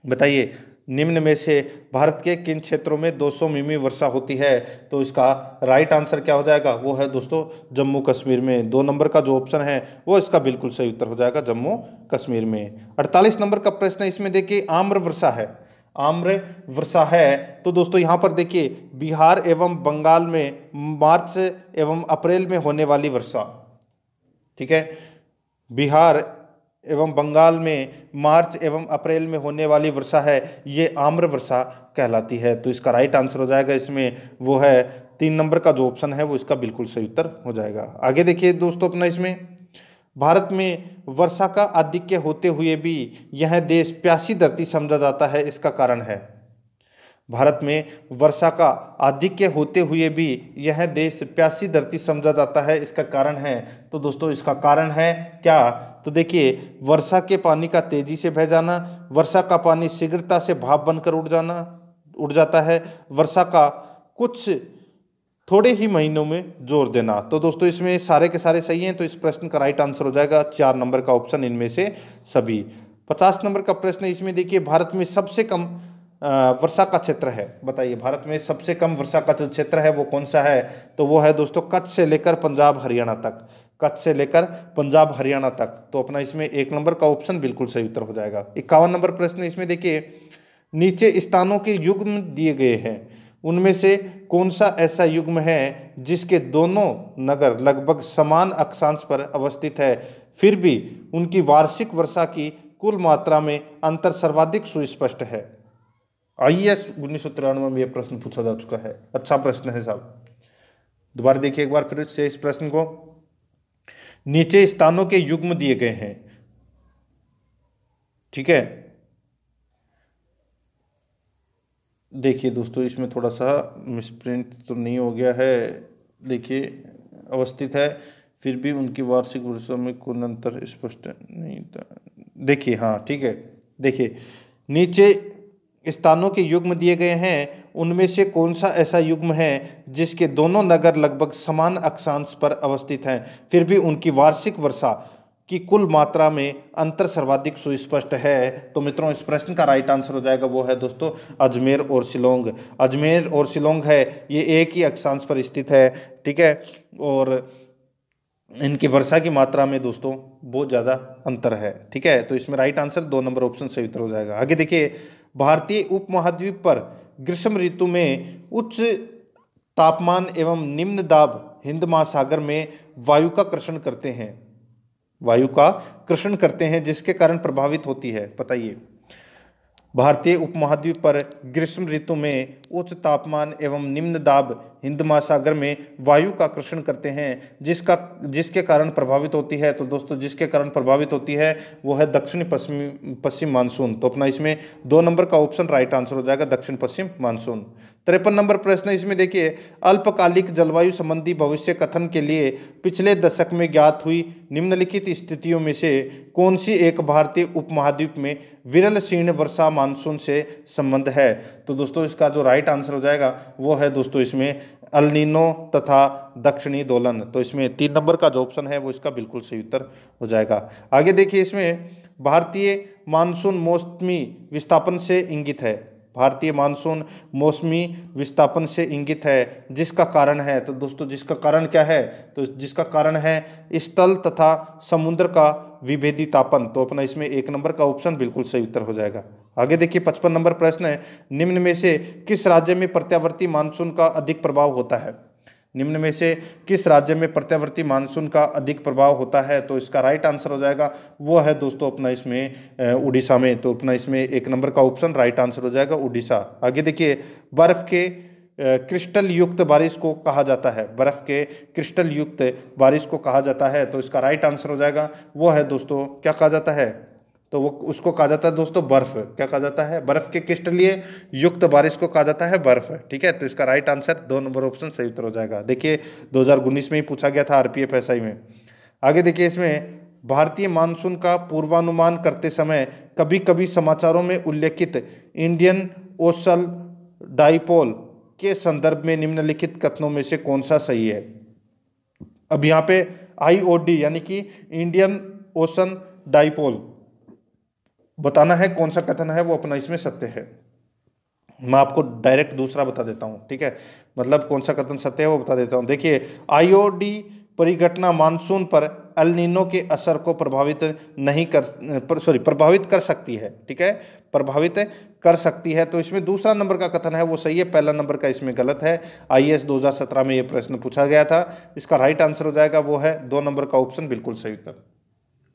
बताइए निम्न में से भारत के किन क्षेत्रों में 200 मिमी वर्षा होती है? तो इसका राइट आंसर क्या हो जाएगा? वो है दोस्तों, जम्मू कश्मीर में। दो नंबर का जो ऑप्शन है, वो इसका बिल्कुल सही उत्तर हो जाएगा जम्मू कश्मीर में। 48 नंबर का प्रश्न इसमें देखिए, आम्र वर्षा है। आम्र वर्षा है तो दोस्तों यहाँ पर देखिए, बिहार एवं बंगाल में मार्च एवं अप्रैल में होने वाली वर्षा। ठीक है? बिहार एवं बंगाल में मार्च एवं अप्रैल में होने वाली वर्षा है, ये आम्र वर्षा कहलाती है। तो इसका राइट आंसर हो जाएगा इसमें, वो है तीन नंबर का जो ऑप्शन है, वो इसका बिल्कुल सही उत्तर हो जाएगा। आगे देखिए दोस्तों अपना इसमें, भारत में वर्षा का आधिक्य होते हुए भी यह देश प्यासी धरती समझा जाता है, इसका कारण है। भारत में वर्षा का आधिक्य होते हुए भी यह देश प्यासी धरती समझा जाता है, इसका कारण है। तो दोस्तों इसका कारण है क्या? तो देखिए, वर्षा के पानी का तेज़ी से बह जाना, वर्षा का पानी शीघ्रता से भाप बनकर उड़ जाना, उड़ जाता है। वर्षा का कुछ थोड़े ही महीनों में ज़ोर देना। तो दोस्तों, इसमें सारे के सारे सही हैं तो इस प्रश्न का राइट आंसर हो जाएगा चार नंबर का ऑप्शन इनमें से सभी। पचास नंबर का प्रश्न इसमें देखिए, भारत में सबसे कम वर्षा का क्षेत्र है। बताइए, भारत में सबसे कम वर्षा का जो क्षेत्र है, वो कौन सा है? तो वो है दोस्तों, कच्छ से लेकर पंजाब, हरियाणा तक। कच्छ से लेकर पंजाब, हरियाणा तक। तो अपना इसमें एक नंबर का ऑप्शन बिल्कुल सही उत्तर हो जाएगा। इक्यावन नंबर प्रश्न इसमें देखिए, नीचे स्थानों के युग्म दिए गए हैं। उनमें से कौन सा ऐसा युग्म है जिसके दोनों नगर लगभग समान अक्षांश पर अवस्थित है? फिर भी उनकी वार्षिक वर्षा की कुल मात्रा में अंतर सर्वाधिक सुस्पष्ट है। आई एस उन्नीस सौ तिरानवे में यह प्रश्न पूछा जा चुका है। अच्छा प्रश्न है साहब। दोबारा देखिए एक बार फिर से इस प्रश्न को। नीचे स्थानों के युग्म दिए गए हैं। ठीक है? देखिए दोस्तों, इसमें थोड़ा सा मिसप्रिंट तो नहीं हो गया है। देखिए, अवस्थित है। फिर भी उनकी वार्षिक वर्षों में कोई अंतर स्पष्ट नहीं था। देखिए हाँ ठीक है। देखिए, नीचे स्थानों के युग्म दिए गए हैं उनमें से कौन सा ऐसा युग्म है जिसके दोनों नगर लगभग समान अक्षांश पर अवस्थित हैं? फिर भी उनकी वार्षिक वर्षा की कुल मात्रा में अंतर सर्वाधिक सुस्पष्ट है। तो मित्रों, इस प्रश्न का राइट आंसर हो जाएगा, वो है दोस्तों, अजमेर और शिलोंग। अजमेर और शिलोंग है, ये एक ही अक्षांश पर स्थित है, ठीक है? और इनकी वर्षा की मात्रा में दोस्तों, बहुत ज़्यादा अंतर है, ठीक है? तो इसमें राइट आंसर दो नंबर ऑप्शन सही उत्तर हो जाएगा। आगे देखिए, भारतीय उपमहाद्वीप पर ग्रीष्म ऋतु में उच्च तापमान एवं निम्न दाब हिंद महासागर में वायु का कर्षण करते हैं। वायु का कृषण करते हैं, जिसके कारण प्रभावित होती है। बताइए। भारतीय उपमहाद्वीप पर ग्रीष्म ऋतु में उच्च तापमान एवं निम्न दाब हिंद महासागर में वायु का आकर्षण करते हैं, जिसका, जिसके कारण प्रभावित होती है। तो दोस्तों, जिसके कारण प्रभावित होती है, वो है दक्षिण पश्चिम पश्चिम मानसून। तो अपना इसमें दो नंबर का ऑप्शन राइट आंसर हो जाएगा, दक्षिण पश्चिम मानसून। तिरपन नंबर प्रश्न इसमें देखिए, अल्पकालिक जलवायु संबंधी भविष्य कथन के लिए पिछले दशक में ज्ञात हुई निम्नलिखित स्थितियों में से कौन सी एक भारतीय उपमहाद्वीप में विरल शीर्ण वर्षा मानसून से संबंध है? तो दोस्तों, इसका जो राइट आंसर हो जाएगा, वो है दोस्तों इसमें अल्निनो तथा दक्षिणी दोलन। तो इसमें तीन नंबर का जो ऑप्शन है, वो इसका बिल्कुल सही उत्तर हो जाएगा। आगे देखिए, इसमें भारतीय मानसून मौसमी विस्थापन से इंगित है। भारतीय मानसून मौसमी विस्थापन से इंगित है। जिसका कारण है तो दोस्तों जिसका कारण क्या है? तो जिसका कारण है स्थल तथा समुद्र का विभेदी तापन तो अपना इसमें एक नंबर का ऑप्शन बिल्कुल सही उत्तर हो जाएगा। आगे देखिए, पचपन नंबर प्रश्न है, निम्न में से किस राज्य में प्रत्यावर्ती मानसून का अधिक प्रभाव होता है? निम्न में से किस राज्य में प्रत्यावर्ती मानसून का अधिक प्रभाव होता है? तो इसका राइट आंसर हो जाएगा। वो है दोस्तों अपना इसमें उड़ीसा में। तो अपना इसमें एक नंबर का ऑप्शन राइट आंसर हो जाएगा उड़ीसा। आगे देखिए, बर्फ़ के क्रिस्टल युक्त बारिश को कहा जाता है। बर्फ़ के क्रिस्टल युक्त बारिश को कहा जाता है। तो इसका राइट आंसर हो जाएगा। वो है दोस्तों, क्या कहा जाता है? तो वो उसको कहा जाता है दोस्तों बर्फ़। क्या कहा जाता है? बर्फ़ के किस्ट लिए युक्त बारिश को कहा जाता है बर्फ़। ठीक है? तो इसका राइट आंसर दो नंबर ऑप्शन सही उत्तर हो जाएगा। देखिए, दो हज़ार उन्नीस में ही पूछा गया था आरपीएफ एसआई में। आगे देखिए इसमें, भारतीय मानसून का पूर्वानुमान करते समय कभी कभी समाचारों में उल्लेखित इंडियन ओसल डाइपोल के संदर्भ में निम्नलिखित कथनों में से कौन सा सही है? अब यहाँ पे आईओडी यानी कि इंडियन ओशन डाइपोल बताना है कौन सा कथन है वो अपना इसमें सत्य है। मैं आपको डायरेक्ट दूसरा बता देता हूँ ठीक है? मतलब कौन सा कथन सत्य है वो बता देता हूँ। देखिए आईओडी परिघटना मानसून पर अल के असर को प्रभावित नहीं कर पर, सॉरी प्रभावित कर सकती है ठीक है? प्रभावित कर सकती है। तो इसमें दूसरा नंबर का कथन है वो सही है पहला नंबर का इसमें गलत है। आई एस में ये प्रश्न पूछा गया था इसका राइट आंसर हो जाएगा वो है दो नंबर का ऑप्शन बिल्कुल सही उत्तर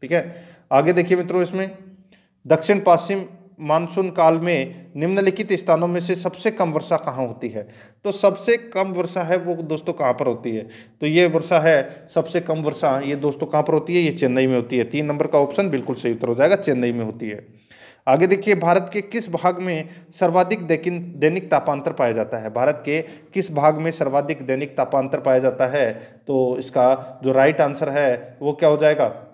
ठीक है? आगे देखिए मित्रों इसमें दक्षिण पश्चिम मानसून काल में निम्नलिखित स्थानों में से सबसे कम वर्षा कहाँ होती है? तो सबसे कम वर्षा है वो दोस्तों कहाँ पर होती है? तो ये वर्षा है, सबसे कम वर्षा ये दोस्तों कहाँ पर होती है? ये चेन्नई में होती है। तीन नंबर का ऑप्शन बिल्कुल सही उत्तर हो जाएगा, चेन्नई में होती है। आगे देखिए, भारत के किस भाग में सर्वाधिक दैनिक तापांतर पाया जाता है? भारत के किस भाग में सर्वाधिक दैनिक तापांतर पाया जाता है? तो इसका जो राइट आंसर है, वो क्या हो जाएगा?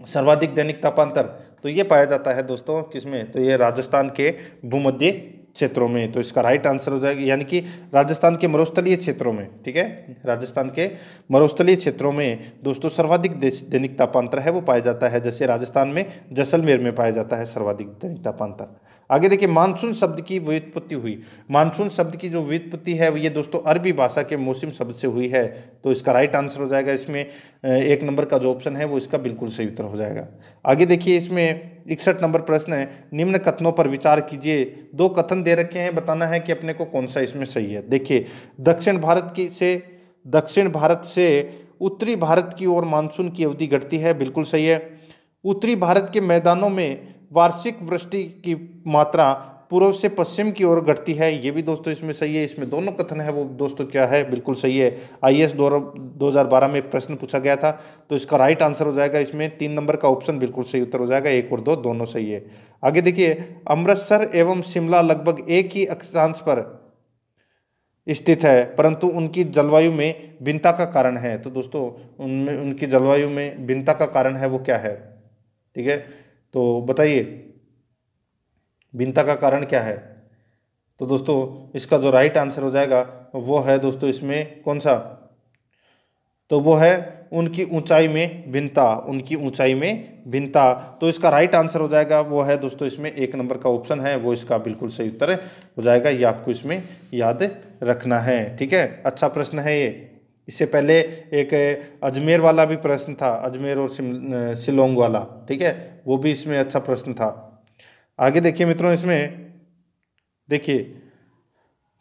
सर्वाधिक दैनिक तापांतर। तो ये पाया जाता है दोस्तों किसमें? तो ये राजस्थान के भूमध्य क्षेत्रों में। तो इसका राइट आंसर हो जाएगा, यानी कि राजस्थान के मरुस्थलीय क्षेत्रों में, ठीक है? राजस्थान के मरुस्थलीय क्षेत्रों में दोस्तों सर्वाधिक दैनिक तापांतर है, वो पाया जाता है। जैसे राजस्थान में जैसलमेर में पाया जाता है सर्वाधिक दैनिक तापांतर। आगे देखिए, मानसून शब्द की व्युत्पत्ति हुई। मानसून शब्द की जो व्युत्पत्ति है, ये दोस्तों अरबी भाषा के मौसम शब्द से हुई है तो इसका राइट आंसर हो जाएगा। इसमें एक नंबर का जो ऑप्शन है, वो इसका बिल्कुल सही उत्तर हो जाएगा। आगे देखिए, इसमें इकसठ नंबर प्रश्न है। निम्न कथनों पर विचार कीजिए। दो कथन दे रखे हैं, बताना है कि अपने को कौन सा इसमें सही है। देखिए, दक्षिण भारत की से, दक्षिण भारत से उत्तरी भारत की ओर मानसून की अवधि घटती है, बिल्कुल सही है। उत्तरी भारत के मैदानों में वार्षिक वृष्टि की मात्रा पूर्व से पश्चिम की ओर घटती है। ये भी दोस्तों इसमें सही है। इसमें दोनों कथन है। वो दोस्तों क्या है? बिल्कुल सही है। आई एस दो हज़ार बारह में प्रश्न पूछा गया था। तो इसका राइट आंसर हो जाएगा इसमें। तीन नंबर का ऑप्शन बिल्कुल सही उत्तर हो जाएगा। एक और दो दोनों सही है। आगे देखिए, अमृतसर एवं शिमला लगभग एक ही अक्षांश पर स्थित है, परंतु उनकी जलवायु में भिन्नता का कारण है। तो दोस्तों, उनमें उनकी जलवायु में भिन्नता का कारण है वो क्या है? ठीक है? तो बताइए, भिन्नता का कारण क्या है? तो दोस्तों, इसका जो राइट आंसर हो जाएगा, वो है दोस्तों इसमें कौन सा? तो वो है उनकी ऊंचाई में भिन्नता, उनकी ऊंचाई में भिन्नता। तो इसका राइट आंसर हो जाएगा, वो है दोस्तों इसमें एक नंबर का ऑप्शन है, वो इसका बिल्कुल सही उत्तर हो जाएगा, ये आपको इसमें याद रखना है, ठीक है? अच्छा प्रश्न है ये। इससे पहले एक अजमेर वाला भी प्रश्न था, अजमेर और शिलोंग वाला, ठीक है? वो भी इसमें अच्छा प्रश्न था। आगे देखिए मित्रों इसमें, देखिए,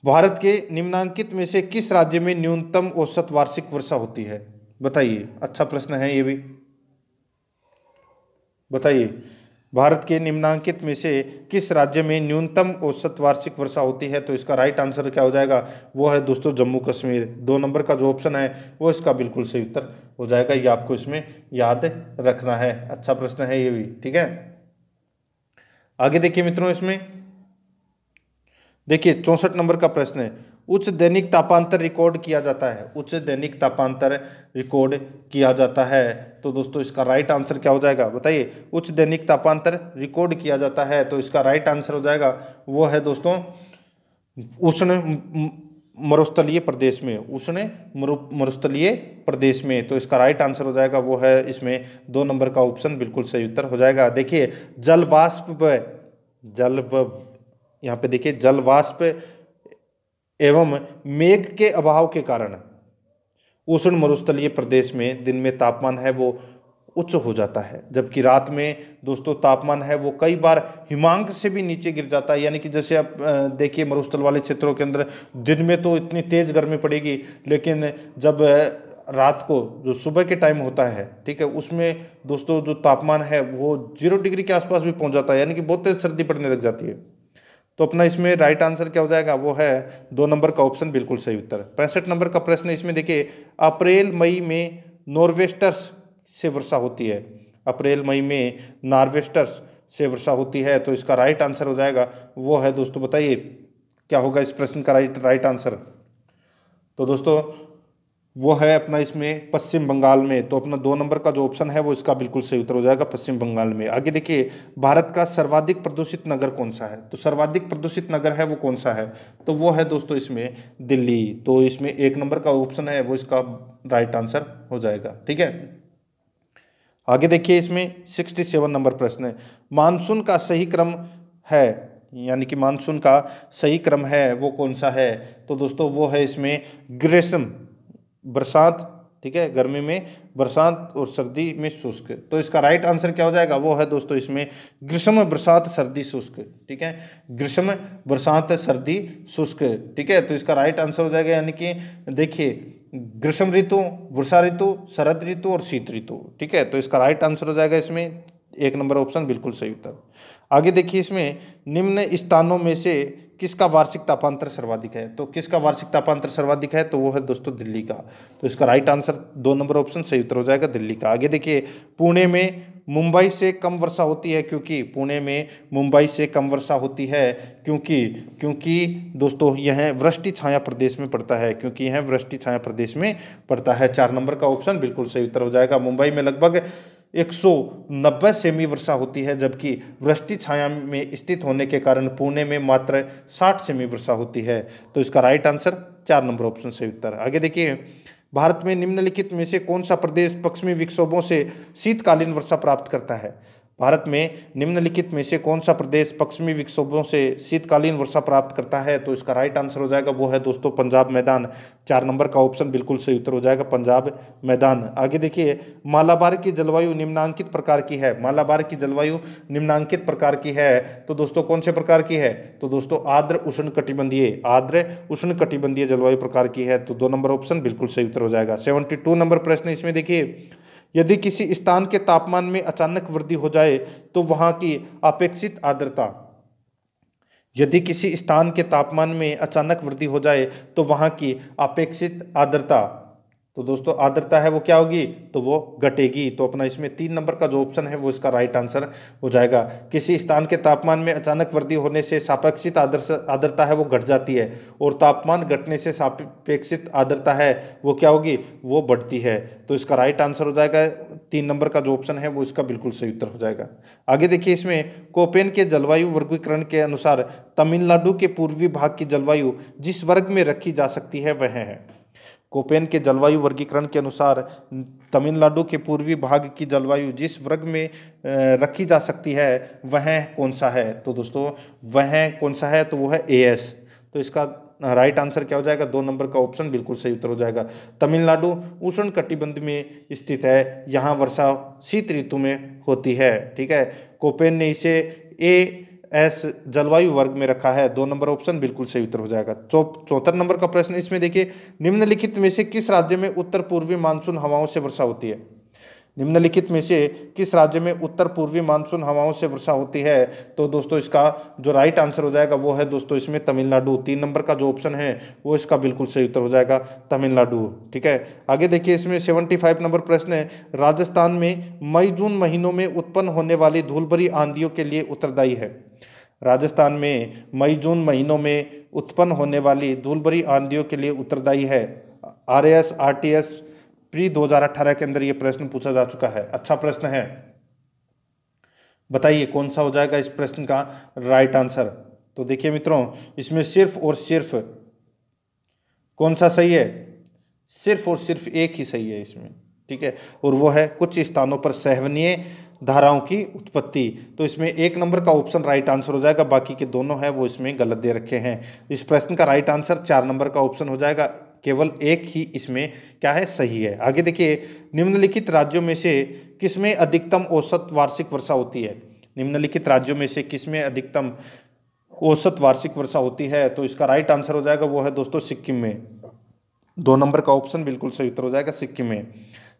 भारत के निम्नांकित में से किस राज्य में न्यूनतम औसत वार्षिक वर्षा होती है? बताइए अच्छा प्रश्न है ये भी। बताइए। भारत के निम्नांकित में से किस राज्य में न्यूनतम औसत वार्षिक वर्षा होती है? तो इसका राइट आंसर क्या हो जाएगा? वो है दोस्तों जम्मू कश्मीर। दो नंबर का जो ऑप्शन है, वो इसका बिल्कुल सही उत्तर हो जाएगा। ये आपको इसमें याद रखना है। अच्छा प्रश्न है ये भी, ठीक है? आगे देखिए मित्रों इसमें। देखिए, चौसठ नंबर का प्रश्न है। उच्च दैनिक तापांतर रिकॉर्ड किया जाता है। उच्च दैनिक तापांतर रिकॉर्ड किया जाता है। तो दोस्तों, इसका राइट आंसर क्या हो जाएगा? बताइए। उच्च दैनिक तापांतर रिकॉर्ड किया जाता है तो इसका राइट आंसर हो जाएगा। वो है दोस्तों, उष्ण मरुस्थलीय प्रदेश में। उष्ण मरुस्थलीय प्रदेश में। तो इसका राइट आंसर हो जाएगा। वो है इसमें दो नंबर का ऑप्शन बिल्कुल सही उत्तर हो जाएगा। देखिए जल वाष्प जल यहाँ पे देखिए जल वाष्प एवं मेघ के अभाव के कारण। उष्ण मरुस्थलीय प्रदेश में दिन में तापमान है वो उच्च हो जाता है, जबकि रात में दोस्तों तापमान है वो कई बार हिमांक से भी नीचे गिर जाता है। यानी कि जैसे आप देखिए मरुस्थल वाले क्षेत्रों के अंदर दिन में तो इतनी तेज़ गर्मी पड़ेगी, लेकिन जब रात को जो सुबह के टाइम होता है, ठीक है, उसमें दोस्तों जो तापमान है वो ज़ीरो डिग्री के आसपास भी पहुँच जाता है। यानी कि बहुत तेज सर्दी पड़ने लग जाती है। तो अपना इसमें राइट आंसर क्या हो जाएगा? वो है दो नंबर का ऑप्शन बिल्कुल सही उत्तर। पैंसठ नंबर का प्रश्न इसमें देखिए, अप्रैल, मई में नॉर्वेस्टर्स से वर्षा होती है। अप्रैल, मई में नॉर्वेस्टर्स से वर्षा होती है तो इसका राइट आंसर हो जाएगा। वो है दोस्तों, बताइए, क्या होगा इस प्रश्न का राइट राइट आंसर तो दोस्तों वो है अपना इसमें पश्चिम बंगाल में तो अपना दो नंबर का जो ऑप्शन है वो इसका बिल्कुल सही उत्तर हो जाएगा पश्चिम बंगाल में। आगे देखिए, भारत का सर्वाधिक प्रदूषित नगर कौन सा है? तो सर्वाधिक प्रदूषित नगर है वो कौन सा है? तो वो है दोस्तों इसमें दिल्ली। तो इसमें एक नंबर का ऑप्शन है, वो इसका राइट आंसर हो जाएगा, ठीक है? आगे देखिए इसमें सिक्सटी सेवन नंबर प्रश्न है। मानसून का सही क्रम है, यानी कि मानसून का सही क्रम है वो कौन सा है? तो दोस्तों वो है इसमें ग्रीष्म। बरसात, ठीक है, गर्मी में बरसात और सर्दी में शुष्क। तो इसका राइट आंसर क्या हो जाएगा? वो है दोस्तों इसमें ग्रीष्म, बरसात, सर्दी, शुष्क, ठीक है? ग्रीष्म, बरसात, सर्दी, शुष्क, ठीक है? तो इसका राइट आंसर हो जाएगा यानी कि देखिए, ग्रीष्म ऋतु, वर्षा ऋतु, शरद ऋतु और शीत ऋतु, ठीक है? तो इसका राइट आंसर हो जाएगा इसमें। एक नंबर ऑप्शन बिल्कुल सही उत्तर। आगे देखिए इसमें निम्न स्थानों में से किसका वार्षिक तापांतर सर्वाधिक है? तो किसका वार्षिक तापांतर सर्वाधिक है? तो वो है दोस्तों दिल्ली का। तो इसका राइट आंसर दो नंबर ऑप्शन सही उत्तर हो जाएगा दिल्ली का। आगे देखिए, पुणे में मुंबई से कम वर्षा होती है क्योंकि पुणे में मुंबई से कम वर्षा होती है क्योंकि क्योंकि दोस्तों यह वृष्टि छाया प्रदेश में पड़ता है, क्योंकि यह वृष्टि छाया प्रदेश में पड़ता है। चार नंबर का ऑप्शन बिल्कुल सही उत्तर हो जाएगा। मुंबई में लगभग 190 सेमी वर्षा होती है, जबकि वृष्टि छाया में स्थित होने के कारण पुणे में मात्र 60 सेमी वर्षा होती है। तो इसका राइट आंसर चार नंबर ऑप्शन से उत्तर। आगे देखिए, भारत में निम्नलिखित में से कौन सा प्रदेश पश्चिमी विक्षोभों से शीतकालीन वर्षा प्राप्त करता है? भारत में निम्नलिखित में से कौन सा प्रदेश पश्चिमी विक्षोभों से शीतकालीन वर्षा प्राप्त करता है? तो इसका राइट आंसर हो जाएगा, वो है दोस्तों पंजाब मैदान। चार नंबर का ऑप्शन बिल्कुल सही उत्तर हो जाएगा, पंजाब मैदान। आगे देखिए, मालाबार की जलवायु निम्नांकित प्रकार की है। मालाबार की जलवायु निम्नांकित प्रकार की है। तो दोस्तों, कौन से प्रकार की है? तो दोस्तों, आर्द्र उष्ण कटिबंधीय आर्द्र उष्ण कटिबंधीय जलवायु प्रकार की है। तो दो नंबर ऑप्शन बिल्कुल सही उत्तर हो जाएगा। सेवेंटी नंबर प्रश्न इसमें देखिए यदि किसी स्थान के तापमान में अचानक वृद्धि हो जाए तो वहाँ की अपेक्षित आर्द्रता। यदि किसी स्थान के तापमान में अचानक वृद्धि हो जाए तो वहाँ की अपेक्षित आर्द्रता। तो दोस्तों, आर्द्रता है वो क्या होगी? तो वो घटेगी। तो अपना इसमें तीन नंबर का जो ऑप्शन है, वो इसका राइट आंसर हो जाएगा। किसी स्थान के तापमान में अचानक वृद्धि होने से सापेक्षित आर्द्रता है वो घट जाती है और तापमान घटने से सापेक्षित आर्द्रता है वो क्या होगी? वो बढ़ती है। तो इसका राइट आंसर हो जाएगा। तीन नंबर का जो ऑप्शन है, वो इसका बिल्कुल सही उत्तर हो जाएगा। आगे देखिए इसमें, कोपेन के जलवायु वर्गीकरण के अनुसार तमिलनाडु के पूर्वी भाग की जलवायु जिस वर्ग में रखी जा सकती है, वह है। कोपेन के जलवायु वर्गीकरण के अनुसार, तमिलनाडु के पूर्वी भाग की जलवायु जिस वर्ग में रखी जा सकती है, वह कौन सा है? तो दोस्तों, वह कौन सा है? तो वो है ए एस तो इसका राइट आंसर क्या हो जाएगा? दो नंबर का ऑप्शन बिल्कुल सही उत्तर हो जाएगा। तमिलनाडु उष्ण कटिबंध में स्थित है। यहाँ वर्षा शीत ऋतु में होती है, ठीक है? कोपेन ने इसे ए एस जलवायु वर्ग में रखा है। दो नंबर ऑप्शन बिल्कुल सही उत्तर हो जाएगा। चौथा नंबर का प्रश्न इसमें देखिए, निम्नलिखित में से किस राज्य में उत्तर पूर्वी मानसून हवाओं से वर्षा होती है? निम्नलिखित में से किस राज्य में उत्तर पूर्वी मानसून हवाओं से वर्षा होती है? तो दोस्तों, इसका जो राइट आंसर हो जाएगा वो है दोस्तों इसमें तमिलनाडु। तीन नंबर का जो ऑप्शन है, वो इसका बिल्कुल सही उत्तर हो जाएगा, तमिलनाडु। ठीक है? आगे देखिए इसमें सेवेंटी फाइव नंबर प्रश्न है। राजस्थान में मई जून महीनों में उत्पन्न होने वाली धूलभरी आंधियों के लिए उत्तरदायी है। राजस्थान में मई, जून महीनों में उत्पन्न होने वाली धूलभरी आंधियों के लिए उत्तरदायी है। R S R T S pre 2018 के अंदर ये प्रश्न पूछा जा चुका है। अच्छा प्रश्न है। बताइए, कौन सा हो जाएगा इस प्रश्न का राइट आंसर? तो देखिए मित्रों, इसमें सिर्फ़ और सिर्फ़ कौन सा सही है? सिर्फ़ और सिर्फ़ एक ही सही है इसमें। ठीक है? और वो है कुछ स्थानों पर सहवनीय धाराओं की उत्पत्ति। तो इसमें एक नंबर का ऑप्शन राइट आंसर हो जाएगा, बाकी के दोनों है, वो इसमें गलत दे रखे हैं। इस प्रश्न का राइट आंसर चार नंबर का ऑप्शन हो जाएगा, केवल एक ही इसमें क्या है? सही है। आगे देखिए, निम्नलिखित राज्यों में से किसमें अधिकतम औसत वार्षिक वर्षा होती है? निम्नलिखित राज्यों में से किसमें अधिकतम औसत वार्षिक वर्षा होती है? तो इसका राइट आंसर हो जाएगा, वो है दोस्तों सिक्किम में। दो नंबर का ऑप्शन बिल्कुल सही उत्तर हो जाएगा सिक्किम में।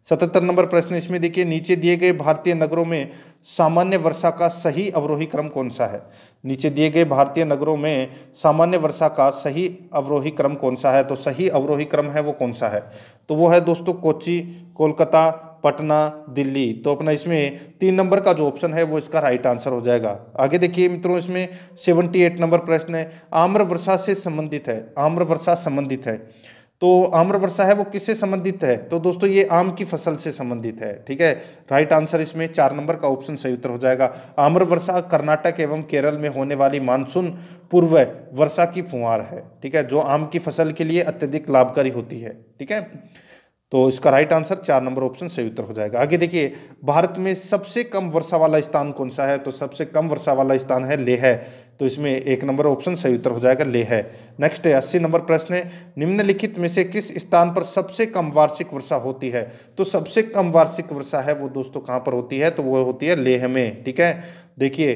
सतहत्तर नंबर प्रश्न इसमें देखिए, नीचे दिए गए भारतीय नगरों में सामान्य वर्षा का सही अवरोही क्रम कौन सा है? नीचे दिए गए भारतीय नगरों में सामान्य वर्षा का सही अवरोही क्रम कौन सा है? तो सही अवरोही क्रम है वो कौन सा है? तो वो है दोस्तों कोची, कोलकाता, पटना, दिल्ली। तो अपना इसमें तीन नंबर का जो ऑप्शन है वो इसका राइट आंसर हो जाएगा। आगे देखिए मित्रों, इसमें सेवेंटी एट नंबर प्रश्न है। आम्र वर्षा से संबंधित है। आम्र वर्षा संबंधित है। तो आम्र वर्षा है, वो किससे संबंधित है? तो दोस्तों, ये आम की फ़सल से संबंधित है, ठीक है? राइट आंसर इसमें चार नंबर का ऑप्शन सही उत्तर हो जाएगा। आम्र वर्षा कर्नाटक एवं केरल में होने वाली मानसून पूर्व वर्षा की फुहार है, ठीक है? जो आम की फ़सल के लिए अत्यधिक लाभकारी होती है, ठीक है? तो इसका राइट आंसर चार नंबर ऑप्शन सही उत्तर हो जाएगा। आगे देखिए, भारत में सबसे कम वर्षा वाला स्थान कौन सा है? तो सबसे कम वर्षा वाला स्थान है लेह। तो इसमें एक नंबर ऑप्शन सही उत्तर हो जाएगा ले है। नेक्स्ट है अस्सी नंबर प्रश्न है निम्नलिखित में से किस स्थान पर सबसे कम वार्षिक वर्षा होती है? तो सबसे कम वार्षिक वर्षा है वो दोस्तों कहाँ पर होती है? तो वो होती है लेह में ठीक है? देखिए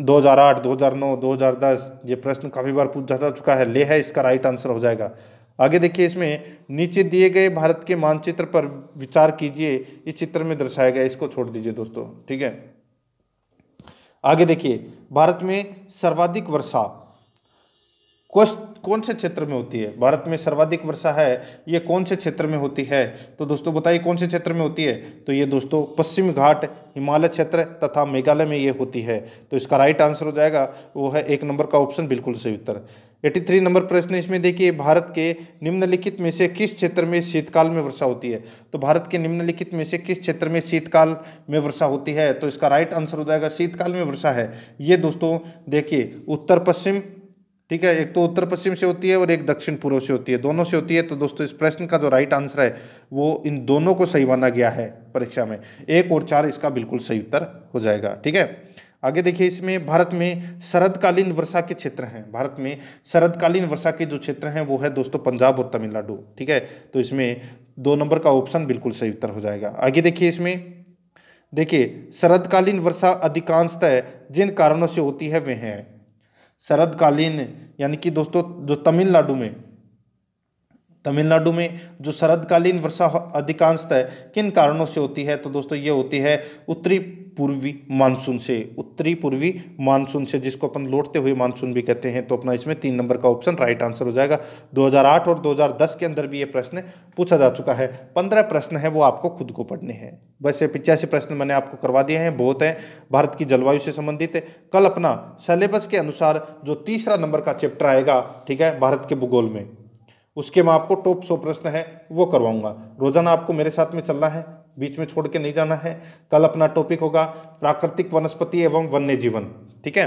2008, 2009, 2010 ये प्रश्न काफ़ी बार पूछा जा चुका है ले है इसका राइट आंसर हो जाएगा। आगे देखिए इसमें नीचे दिए गए भारत के मानचित्र पर विचार कीजिए इस चित्र में दर्शाया गया इसको छोड़ दीजिए दोस्तों ठीक है? आगे देखिए, भारत में सर्वाधिक वर्षा। कौन से क्षेत्र में होती है? भारत में सर्वाधिक वर्षा है, ये कौन से क्षेत्र में होती है? तो दोस्तों बताइए कौन से क्षेत्र में होती है? तो ये दोस्तों पश्चिम घाट, हिमालय क्षेत्र तथा मेघालय में ये होती है। तो इसका राइट आंसर हो जाएगा, वो है एक नंबर का ऑप्शन बिल्कुल सही उत्तर। 83 नंबर प्रश्न इसमें देखिए, भारत के निम्नलिखित में से किस क्षेत्र में शीतकाल में वर्षा होती है? तो भारत के निम्नलिखित में से किस क्षेत्र में शीतकाल में वर्षा होती है? तो इसका राइट आंसर हो जाएगा, शीतकाल में वर्षा है। ये दोस्तों, देखिए उत्तर पश्चिम ठीक है, एक तो उत्तर पश्चिम से होती है और एक दक्षिण पूर्व से होती है, दोनों से होती है। तो दोस्तों, इस प्रश्न का जो राइट आंसर है, वो इन दोनों को सही माना गया है परीक्षा में। एक और चार इसका बिल्कुल सही उत्तर हो जाएगा, ठीक है? आगे देखिए, इसमें भारत में शरदकालीन वर्षा के क्षेत्र हैं। भारत में शरदकालीन वर्षा के जो क्षेत्र हैं, वो है दोस्तों पंजाब और तमिलनाडु, ठीक है? तो इसमें दो नंबर का ऑप्शन बिल्कुल सही उत्तर हो जाएगा। आगे देखिए इसमें, देखिए, शरदकालीन वर्षा अधिकांशतः जिन कारणों से होती है, वे हैं। शरदकालीन, यानी कि दोस्तों, जो तमिलनाडु में तमिलनाडु में जो शरदकालीन वर्षा अधिकांशतः किन कारणों से होती है? तो दोस्तों, ये होती है उत्तरी पूर्वी मानसून से। उत्तरी पूर्वी मानसून से, जिसको अपन लौटते हुए मानसून भी कहते हैं तो अपना इसमें तीन नंबर का ऑप्शन राइट आंसर हो जाएगा। 2008 और 2010 के अंदर भी ये प्रश्न पूछा जा चुका है। पंद्रह प्रश्न है, वो आपको खुद को पढ़ने हैं। वैसे पिचासी प्रश्न मैंने आपको करवा दिए हैं, बहुत है। भारत की जलवायु से संबंधित है। कल अपना सिलेबस के अनुसार जो तीसरा नंबर का चैप्टर आएगा, ठीक है, भारत के भूगोल में उसके मैं आपको टॉप सौ प्रश्न है वो करवाऊँगा। रोज़ाना आपको मेरे साथ में चलना है बीच में छोड़ के नहीं जाना है। कल अपना टॉपिक होगा प्राकृतिक वनस्पति एवं वन्य जीवन ठीक है?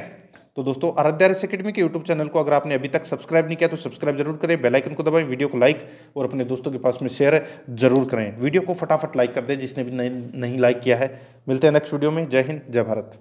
तो दोस्तों आराध्या रेस अकेडमी के यूट्यूब चैनल को अगर आपने अभी तक सब्सक्राइब नहीं किया तो सब्सक्राइब ज़रूर करें बेल आइकन को दबाएँ वीडियो को लाइक और अपने दोस्तों के पास में शेयर ज़रूर करें। वीडियो को फटाफट लाइक कर दें जिसने भी नहीं, लाइक किया है। मिलते हैं नेक्स्ट वीडियो में। जय हिंद जय भारत।